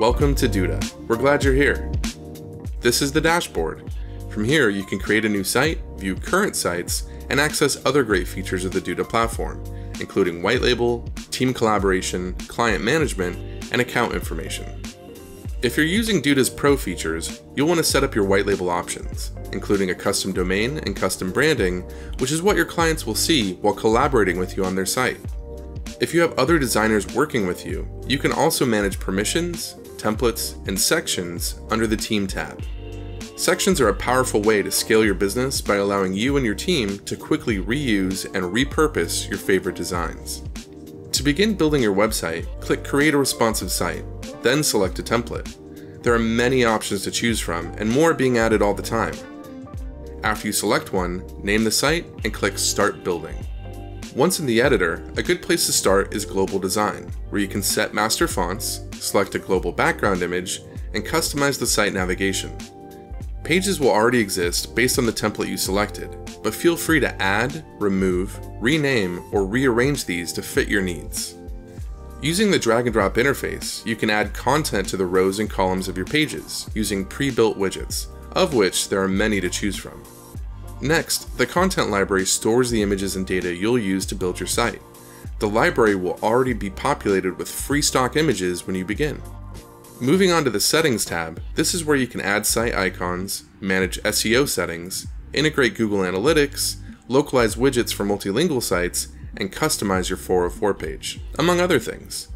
Welcome to Duda. We're glad you're here. This is the dashboard. From here, you can create a new site, view current sites, and access other great features of the Duda platform, including white label, team collaboration, client management, and account information. If you're using Duda's Pro features, you'll want to set up your white label options, including a custom domain and custom branding, which is what your clients will see while collaborating with you on their site. If you have other designers working with you, you can also manage permissions, templates, and sections under the Team tab. Sections are a powerful way to scale your business by allowing you and your team to quickly reuse and repurpose your favorite designs. To begin building your website, click Create a Responsive Site, then select a template. There are many options to choose from, and more being added all the time. After you select one, name the site and click Start Building. Once in the editor, a good place to start is Global Design, where you can set master fonts, select a global background image, and customize the site navigation. Pages will already exist based on the template you selected, but feel free to add, remove, rename, or rearrange these to fit your needs. Using the drag and drop interface, you can add content to the rows and columns of your pages using pre-built widgets, of which there are many to choose from. Next, the content library stores the images and data you'll use to build your site. The library will already be populated with free stock images when you begin. Moving on to the Settings tab, this is where you can add site icons, manage SEO settings, integrate Google Analytics, localize widgets for multilingual sites, and customize your 404 page, among other things.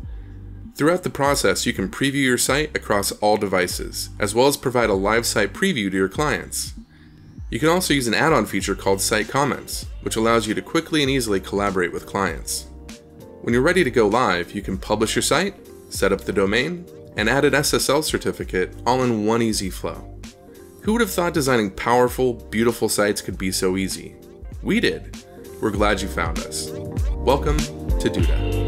Throughout the process, you can preview your site across all devices, as well as provide a live site preview to your clients. You can also use an add-on feature called Site Comments, which allows you to quickly and easily collaborate with clients. When you're ready to go live, you can publish your site, set up the domain, and add an SSL certificate all in one easy flow. Who would have thought designing powerful, beautiful sites could be so easy? We did. We're glad you found us. Welcome to Duda.